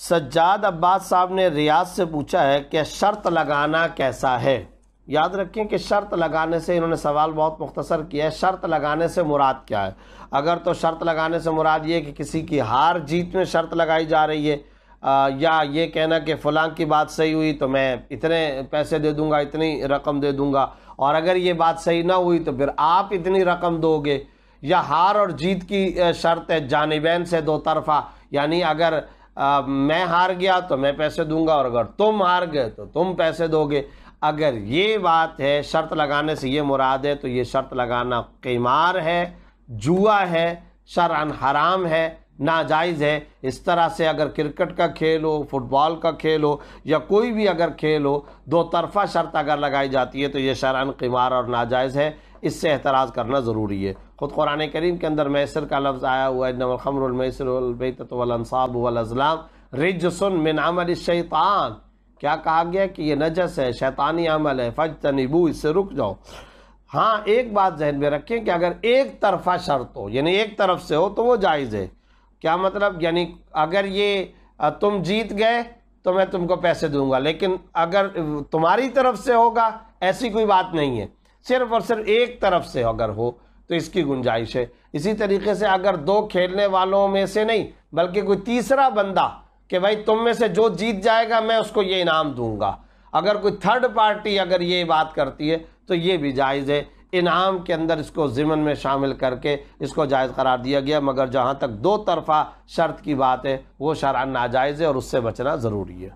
सज्जाद अब्बास साहब ने रियाज से पूछा है कि शर्त लगाना कैसा है। याद रखें कि शर्त लगाने से इन्होंने सवाल बहुत मुख्तसर किया है। शर्त लगाने से मुराद क्या है? अगर तो शर्त लगाने से मुराद ये कि किसी की हार जीत में शर्त लगाई जा रही है। आ, या ये कहना कि फ़लाँ की बात सही हुई तो मैं इतने पैसे दे दूँगा इतनी रकम दे दूँगा। और अगर ये बात सही ना हुई तो फिर आप इतनी रकम दोगे। या हार और जीत की शर्त है जानबैन से दो तरफा। यानी अगर आ, मैं हार गया तो मैं पैसे दूँगा और अगर तुम हार गए तो तुम पैसे दोगे। अगर ये बात है शर्त लगाने से ये मुराद है तो ये शर्त लगाना कीमार है जुआ है शरन हराम है नाजायज़ है। इस तरह से अगर क्रिकेट का खेल हो फुटबॉल का खेल हो या कोई भी अगर खेल हो दो तरफा शर्त अगर लगाई जाती है तो ये शरन कीमार और नाजायज़ है। इससे एतराज़ करना ज़रूरी है। ख़ुद कुरान करीम के अंदर मैसर का लफ्ज़ आया हुआ है नमलखमरमैसरबैतवलम रिजसन मिन अमल शैतान। क्या कहा गया कि ये नजस है, शैतानी अमल है फज तनीबू इससे रुक जाओ। हाँ एक बात जहन में रखें कि अगर एक तरफा शर्त हो, यानी एक तरफ़ से हो तो वो जायज़ है। क्या मतलब? यानी अगर ये तुम जीत गए तो मैं तुमको पैसे दूँगा, लेकिन अगर तुम्हारी तरफ़ से होगा, ऐसी कोई बात नहीं है। सिर्फ़ और सिर्फ़ एक तरफ़ से अगर हो तो इसकी गुंजाइश है। इसी तरीके से अगर दो खेलने वालों में से नहीं, बल्कि कोई तीसरा बंदा कि भाई तुम में से जो जीत जाएगा, मैं उसको ये इनाम दूँगा। अगर कोई थर्ड पार्टी अगर ये बात करती है तो ये भी जायज़ है। इनाम के अंदर इसको ज़िमन में शामिल करके इसको जायज़ करार दिया गया, मगर जहाँ तक दो तरफा शर्त की बात है, वो शरान नाजायज़ है और उससे बचना ज़रूरी है।